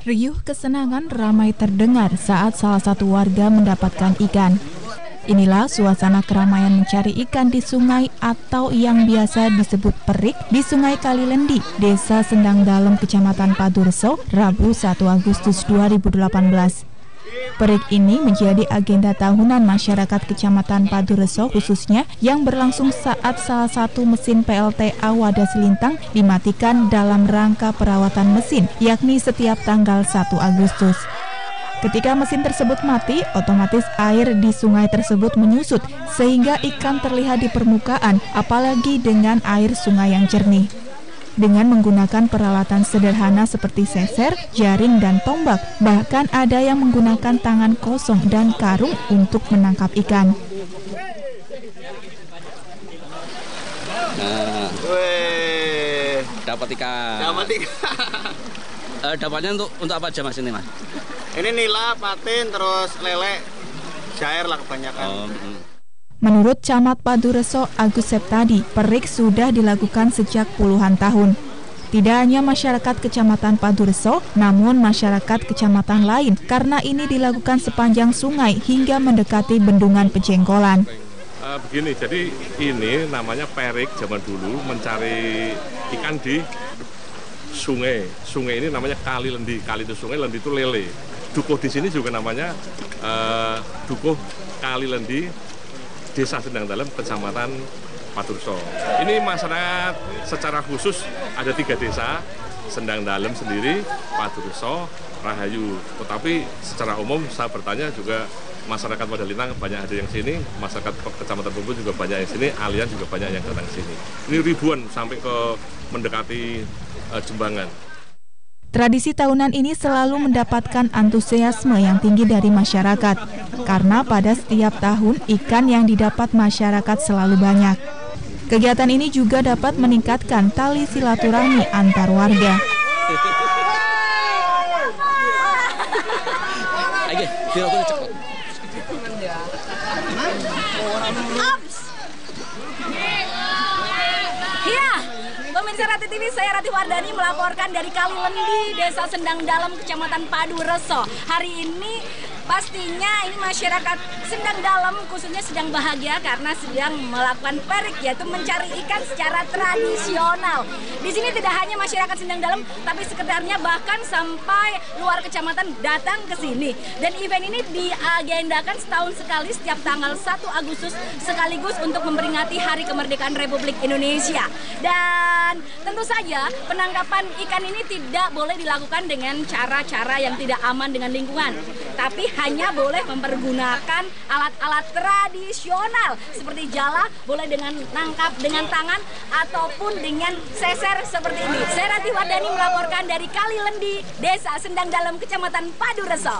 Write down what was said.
Riuh kesenangan ramai terdengar saat salah satu warga mendapatkan ikan. Inilah suasana keramaian mencari ikan di sungai atau yang biasa disebut perik di Sungai Kalilendi, Desa Sendang Dalem, Kecamatan Padurso, Rabu 1 Agustus 2018. Perik ini menjadi agenda tahunan masyarakat Kecamatan Padureso khususnya yang berlangsung saat salah satu mesin PLTA Wadas Lintang dimatikan dalam rangka perawatan mesin, yakni setiap tanggal 1 Agustus. Ketika mesin tersebut mati, otomatis air di sungai tersebut menyusut sehingga ikan terlihat di permukaan, apalagi dengan air sungai yang jernih dengan menggunakan peralatan sederhana seperti seser, jaring, dan tombak. Bahkan ada yang menggunakan tangan kosong dan karung untuk menangkap ikan. Nah, Weh, dapat ikan. dapat ikan. Eh, dapatnya untuk untuk apa aja mas ini mas? Ini nila, patin, terus lele, jair lah kebanyakan. Oh, mm. Menurut Camat Padureso Agus Septadi, perik sudah dilakukan sejak puluhan tahun. Tidak hanya masyarakat Kecamatan Padureso, namun masyarakat kecamatan lain karena ini dilakukan sepanjang sungai hingga mendekati bendungan Pejengkolan. Uh, begini, jadi ini namanya perik zaman dulu mencari ikan di sungai. Sungai ini namanya kali lendi. Kali itu sungai, lendi itu lele. Dukuh di sini juga namanya uh, dukuh kali lendi Desa Sendang Dalam, Kecamatan Paturso. Ini masyarakat secara khusus ada tiga desa, Sendang Dalam sendiri, Paturso, Rahayu. Tetapi secara umum saya bertanya juga masyarakat Madalintang banyak ada yang sini, masyarakat Kecamatan Bumbu juga banyak yang sini, Alian juga banyak yang datang sini. Ini ribuan sampai ke mendekati uh, Jembangan. Tradisi tahunan ini selalu mendapatkan antusiasme yang tinggi dari masyarakat, karena pada setiap tahun ikan yang didapat masyarakat selalu banyak. Kegiatan ini juga dapat meningkatkan tali silaturahmi antar warga. Oke, pemirsa Rati TV, saya Rati Wardani melaporkan dari Kalilendi, Desa Sendang Dalam, Kecamatan Padu Reso. Hari ini pastinya ini masyarakat Sendang Dalam khususnya sedang bahagia karena sedang melakukan perik yaitu mencari ikan secara tradisional. Di sini tidak hanya masyarakat Sendang Dalam tapi sekitarnya bahkan sampai luar kecamatan datang ke sini. Dan event ini diagendakan setahun sekali setiap tanggal 1 Agustus sekaligus untuk memperingati Hari Kemerdekaan Republik Indonesia. Dan tentu saja penangkapan ikan ini tidak boleh dilakukan dengan cara-cara yang tidak aman dengan lingkungan, tapi hanya boleh mempergunakan alat-alat tradisional seperti jala, boleh dengan nangkap dengan tangan ataupun dengan seser seperti ini. Saya Rati Wardani melaporkan dari Kalilendi, Desa Sendang Dalam, Kecamatan Padureso.